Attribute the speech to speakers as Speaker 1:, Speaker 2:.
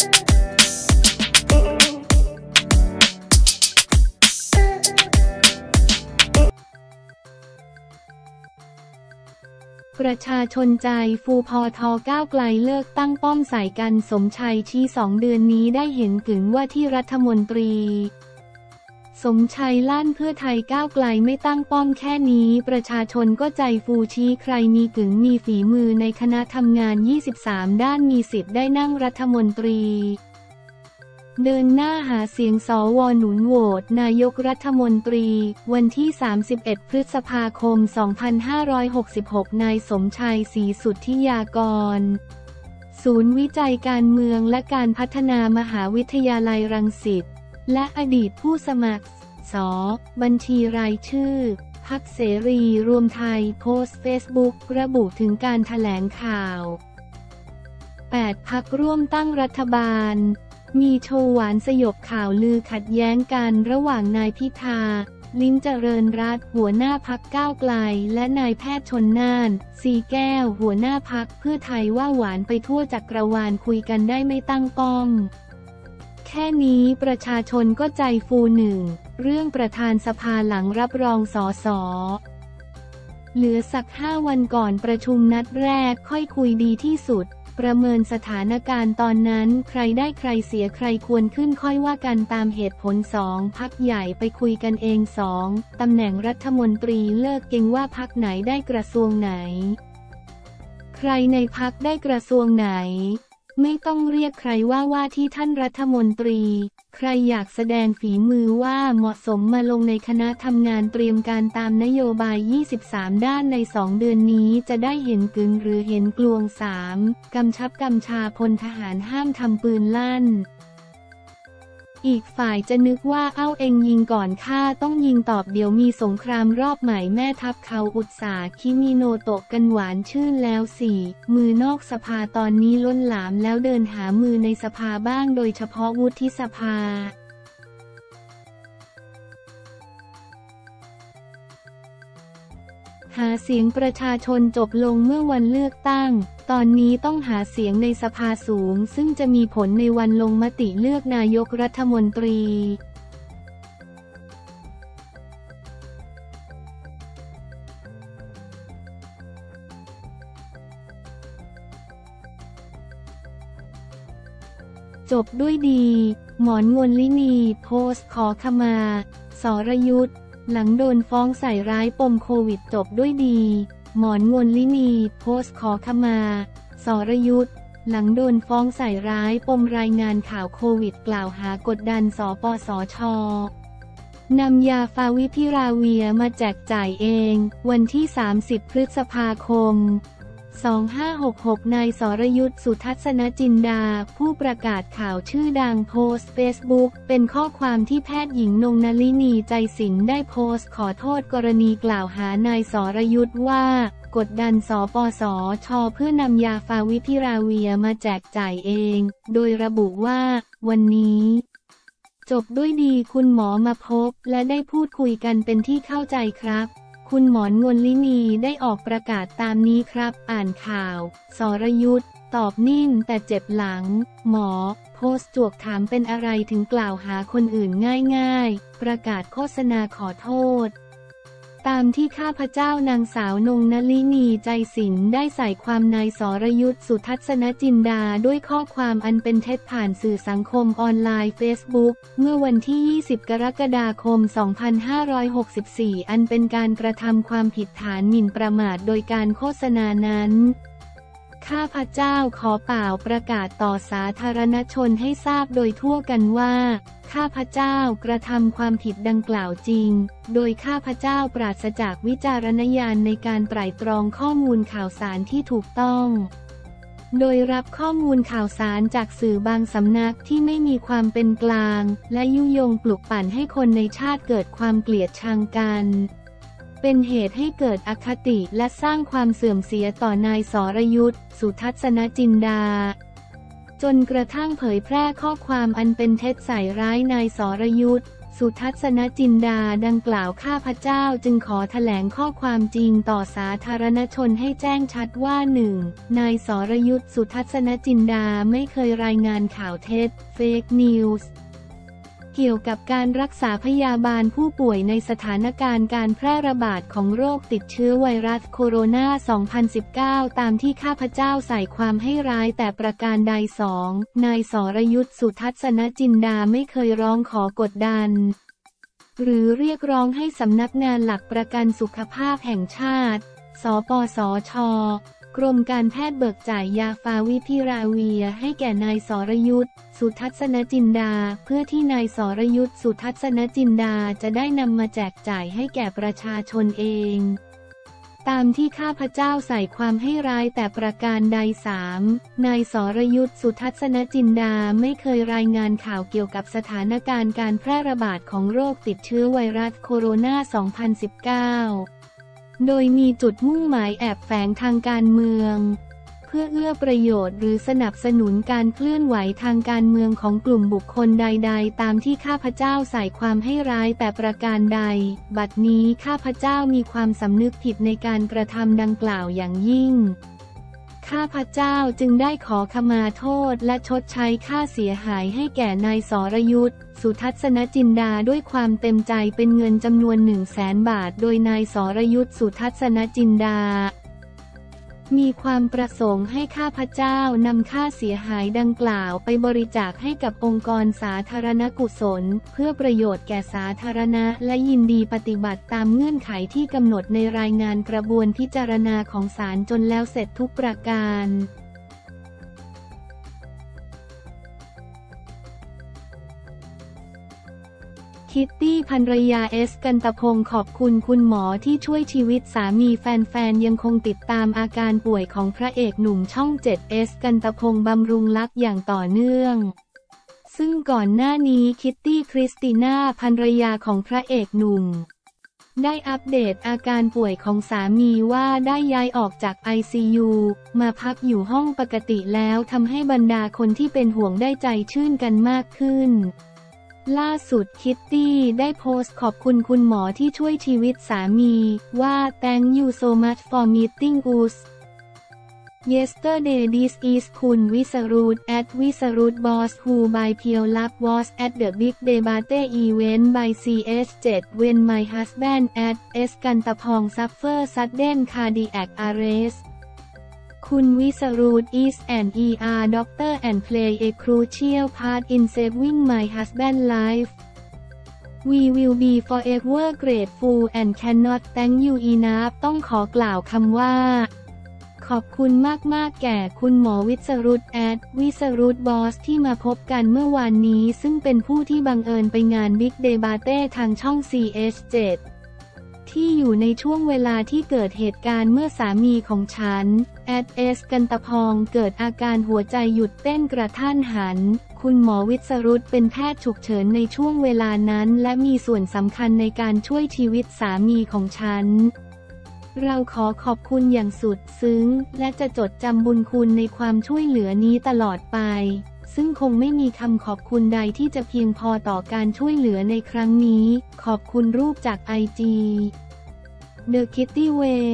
Speaker 1: ประชาชนใจฟูพอทอก้าวไกลเลิกตั้งป้อมใส่กันสมชัยชี้สองเดือนนี้ได้เห็นกึงว่าที่รัฐมนตรี สมชัยลั่นเพื่อไทยก้าวไกลไม่ตั้งป้อมแค่นี้ ประชาชนก็ใจฟูชี้ใครมีกึงมีฝีมือในคณะทำงาน 23 ด้านมีสิทธิ์ได้นั่งรัฐมนตรี เดินหน้าหาเสียงสวหนุนโหวตนายกรัฐมนตรี วันที่ 31 พฤษภาคม 2566 นายสมชัยศรีสุทธิยากรศูนย์วิจัยการเมืองและการพัฒนามหาวิทยาลัยรังสิต และอดีตผู้สมัคร ส บัญชีรายชื่อ พักเสรีรวมไทยโพสต์เฟซบุ๊กระบุถึงการถแถลงข่าว 8 พักร่วมตั้งรัฐบาล มีโชว์หวานสยบข่าวลือขัดแย้งกันระหว่างนายพิธาลิ้มเจริญรัตหัวหน้าพักก้าวไกล และนายแพทย์ชนน่าน สีแก้ว หัวหน้าพักเพื่อไทยว่าหวานไปทั่วจักรวาลคุยกันได้ไม่ตั้งป้อม แค่นี้ประชาชนก็ใจฟูหนึ่ง เรื่องประธานสภาหลังรับรองสอสอเหลือสักห้าวันก่อนประชุมนัดแรกค่อยคุยดีที่สุด ประเมินสถานการณ์ตอนนั้นใครได้ใครเสียใครควรขึ้นค่อยว่ากันตามเหตุผลสองพักใหญ่ไปคุยกันเองสองตำแหน่งรัฐมนตรีเลิกเก่งว่าพักไหนได้กระทรวงไหน ใครในพักได้กระทรวงไหน ไม่ต้องเรียกใครว่าว่าที่ท่านรัฐมนตรี ใครอยากแสดงฝีมือว่าเหมาะสมมาลงในคณะทำงานเตรียมการตามนโยบาย 23 ด้านใน 2 เดือนนี้จะได้เห็นกึงหรือเห็นกลวง 3. กำชับกำชาพลทหารห้ามทำปืนลั่น อีกฝ่ายจะนึกว่าเอ้าเองยิงก่อนข้าต้องยิงตอบเดี๋ยวมีสงครามรอบใหม่แม่ทัพเขาอุตสาคิมิโนโตะกันหวานชื่นแล้วสี่มือนอกสภาตอนนี้ล้นหลามแล้วเดินหามือในสภาบ้างโดยเฉพาะวุฒิสภาหาเสียงประชาชนจบลงเมื่อวันเลือกตั้ง ตอนนี้ต้องหาเสียงในสภาสูง ซึ่งจะมีผลในวันลงมติเลือกนายกรัฐมนตรี จบด้วยดี หมอนงนลินีโพสต์ขอขมา สรยุทธหลังโดนฟ้องใส่ร้ายปมโควิดจบด้วยดี หมอนงนลินี โพสต์ขอขมา สรยุทธ์หลังโดนฟ้องใส่ร้ายปมรายงานข่าวโควิดกล่าวหากดดันสปสช นำยาฟาวิพิราเวียมาแจกจ่ายเอง วันที่ 30 พฤษภาคม 2566 นายสรยุทธสุทัศนจินดา ผู้ประกาศข่าวชื่อดังโพสต์เฟซบุ๊กเป็นข้อความที่แพทย์หญิงนงนลินีใจสินได้โพสต์ขอโทษกรณีกล่าวหานายสรยุทธว่ากดดันสปสช เพื่อนำยาฟาวิพิราเวียมาแจกจ่ายเอง โดยระบุว่า วันนี้จบด้วยดีคุณหมอมาพบและได้พูดคุยกันเป็นที่เข้าใจครับ คุณหมอนงนลินีได้ออกประกาศตามนี้ครับ อ่านข่าว สรยุทธตอบนิ่งแต่เจ็บหลัง หมอ โพสต์จวกถามเป็นอะไรถึงกล่าวหาคนอื่นง่าย ๆ ประกาศโฆษณาขอโทษ ตามที่ข้าพเจ้านางสาวนงนลินีใจสินได้ใส่ความนายสรยุทธสุทัศนจินดาด้วยข้อความอันเป็นเท็จผ่านสื่อสังคมออนไลน์เฟซบุ๊กเมื่อวันที่ 20 กรกฎาคม 2564 อันเป็นการกระทำความผิดฐานหมิ่นประมาทโดยการโฆษณานั้น ข้าพเจ้าขอป่าวประกาศต่อสาธารณชนให้ทราบโดยทั่วกันว่า ข้าพเจ้ากระทำความผิดดังกล่าวจริง โดยข้าพเจ้าปราศจากวิจารณญาณในการไตร่ตรองข้อมูลข่าวสารที่ถูกต้อง โดยรับข้อมูลข่าวสารจากสื่อบางสำนักที่ไม่มีความเป็นกลาง และยุยงปลุกปั่นให้คนในชาติเกิดความเกลียดชังกัน เป็นเหตุให้เกิดอคติและสร้างความเสื่อมเสียต่อนายสรยุทธ์สุทัศนจินดา จนกระทั่งเผยแพร่ข้อความอันเป็นเท็จใส่ร้ายนายสรยุทธ์สุทัศนจินดาดังกล่าวข้าพเจ้าจึงขอแถลงข้อความจริงต่อสาธารณชนให้แจ้งชัดว่าหนึ่งนายสรยุทธสุทัศนจินดาไม่เคยรายงานข่าวเท็จ fake news เกี่ยวกับการรักษาพยาบาลผู้ป่วยในสถานการณ์การแพร่ระบาดของโรคติดเชื้อไวรัสโคโรนา 2019 ตามที่ข้าพเจ้าใส่ความให้ร้ายแต่ประการใดสองนายสรยุทธสุทัศนจินดาไม่เคยร้องขอกดดัน หรือเรียกร้องให้สำนักงานหลักประกันสุขภาพแห่งชาติ สปสช กรมการแพทย์เบิกจ่ายยาฟาวิพิราเวียให้แก่นายสรยุทธ์สุทัศนจินดา เพื่อที่นายสรยุทธ์สุทัศนจินดาจะได้นำมาแจกจ่ายให้แก่ประชาชนเอง ตามที่ข้าพเจ้าใส่ความให้ร้ายแต่ประการใดสามนายสรยุทธ์สุทัศนจินดาไม่เคยรายงานข่าวเกี่ยวกับสถานการณ์การแพร่ระบาดของโรคติดเชื้อไวรัสโคโรนา 2019 โดยมีจุดมุ่งหมายแอบแฝงทางการเมือง เพื่อเอื้อประโยชน์หรือสนับสนุนการเคลื่อนไหวทางการเมืองของกลุ่มบุคคลใด ๆ ตามที่ข้าพเจ้าใส่ความให้ร้ายแต่ประการใด บัดนี้ข้าพเจ้ามีความสำนึกผิดในการกระทำดังกล่าวอย่างยิ่ง ข้าพเจ้าจึงได้ขอขมาโทษและชดใช้ค่าเสียหายให้แก่นายสรยุทธสุทัศนจินดาด้วยความเต็มใจเป็นเงินจำนวนหนึ่งแสนบาท โดยนายสรยุทธสุทัศนจินดา มีความประสงค์ให้ข้าพเจ้านำค่าเสียหายดังกล่าวไปบริจาคให้กับองค์กรสาธารณกุศล เพื่อประโยชน์แก่สาธารณะ และยินดีปฏิบัติตามเงื่อนไขที่กำหนดในรายงานกระบวนพิจารณาของศาลจนแล้วเสร็จทุกประการ คิตตี้ภรรยาเอสกันตะพงขอบคุณคุณหมอที่ช่วยชีวิตสามีแฟนๆ ยังคงติดตามอาการป่วยของพระเอกหนุ่มช่อง7เอสกันตะพงบำรุงลักอย่างต่อเนื่อง ซึ่งก่อนหน้านี้คิตตี้คริสติน่าภรรยาของพระเอกหนุ่ม ได้อัปเดตอาการป่วยของสามีว่าได้ย้ายออกจาก ICU มาพักอยู่ห้องปกติแล้วทำให้บรรดาคนที่เป็นห่วงได้ใจชื่นกันมากขึ้น ล่าสุดคิตตี้ได้โพสต์ขอบคุณคุณหมอที่ช่วยชีวิตสามี ว่า thank you so much for meeting us Yesterday this is คุณวิสรุต at วิสรุต boss who by pure luck was at the big debate event by CH7 when my husband at S กันตะพอง suffered sudden cardiac arrest คุณวิสรุต is an ER doctor and played a crucial part in saving my husband's life We will be forever grateful and cannot thank you enough ต้องขอกล่าวคำว่า ขอบคุณมาก ๆ แก่คุณหมอวิสรุต at วิสรุต boss ที่มาพบกันเมื่อวานนี้ ซึ่งเป็นผู้ที่บังเอิญไปงาน Big Debate ทางช่อง CH7 ที่อยู่ในช่วงเวลาที่เกิดเหตุการณ์เมื่อสามีของฉัน at S กันตะพองเกิดอาการหัวใจหยุดเต้นกระท่านหัน คุณหมอวิสรุตเป็นแพทย์ฉุกเฉินในช่วงเวลานั้น และมีส่วนสำคัญในการช่วยชีวิตสามีของฉันเราขอขอบคุณอย่างสุดซึ้ง และจะจดจำบุญคุณในความช่วยเหลือนี้ตลอดไป ซึ่งคงไม่มีคำขอบคุณใดที่จะเพียงพอต่อการช่วยเหลือในครั้งนี้ ขอบคุณรูปจากไอจี The Kitty Way